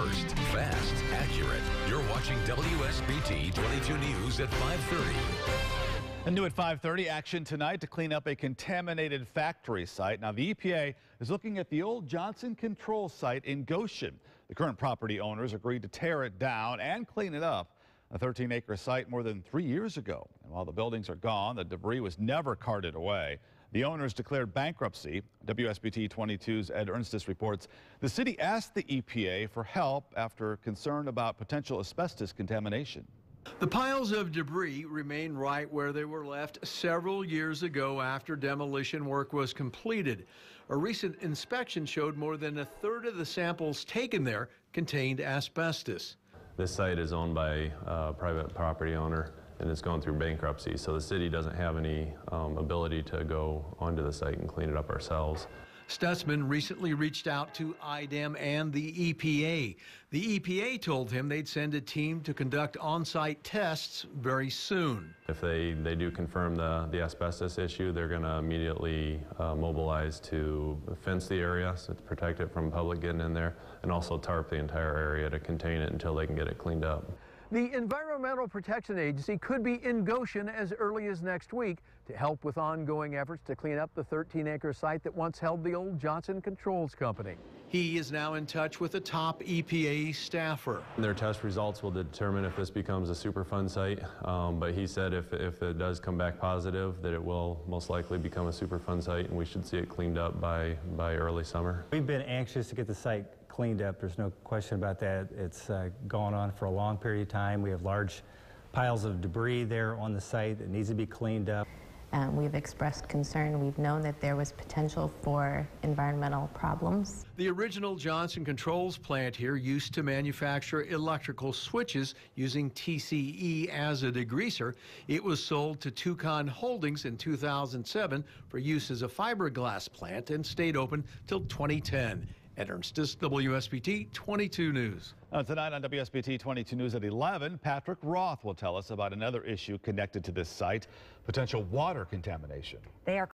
First, fast, accurate. You're watching WSBT 22 News at 530. And new at 5:30, action tonight to clean up a contaminated factory site. Now, the EPA is looking at the old Johnson Controls site in Goshen. The current property owners agreed to tear it down and clean it up. A 13-acre site more than three years ago. And while the buildings are gone, the debris was never carted away. The owners declared bankruptcy. WSBT 22's Ed Ernstis reports the city asked the EPA for help after concern about potential asbestos contamination. The piles of debris remain right where they were left several years ago after demolition work was completed. A recent inspection showed more than a third of the samples taken there contained asbestos. This site is owned by a private property owner and it's going through bankruptcy, so the city doesn't have any um, ability to go onto the site and clean it up ourselves. Stutsman recently reached out to IDEM and the EPA. The EPA told him they'd send a team to conduct on-site tests very soon. If they, they do confirm the, the asbestos issue, they're going to immediately uh, mobilize to fence the area so to protect it from public getting in there and also tarp the entire area to contain it until they can get it cleaned up. The Environmental Protection Agency could be in Goshen as early as next week to help with ongoing efforts to clean up the 13-acre site that once held the old Johnson Controls Company. He is now in touch with a top EPA staffer. Their test results will determine if this becomes a Superfund site, um, but he said if, if it does come back positive, that it will most likely become a Superfund site, and we should see it cleaned up by, by early summer. We've been anxious to get the site cleaned up. There's no question about that. It's uh, gone on for a long period of time. We have large piles of debris there on the site that needs to be cleaned up. Um, we've expressed concern. We've known that there was potential for environmental problems. The original Johnson Controls plant here used to manufacture electrical switches using TCE as a degreaser. It was sold to Tucon Holdings in 2007 for use as a fiberglass plant and stayed open till 2010. Ed Ernstis, WSBT 22 News. Uh, tonight on WSBT 22 News at 11, Patrick Roth will tell us about another issue connected to this site, potential water contamination. They are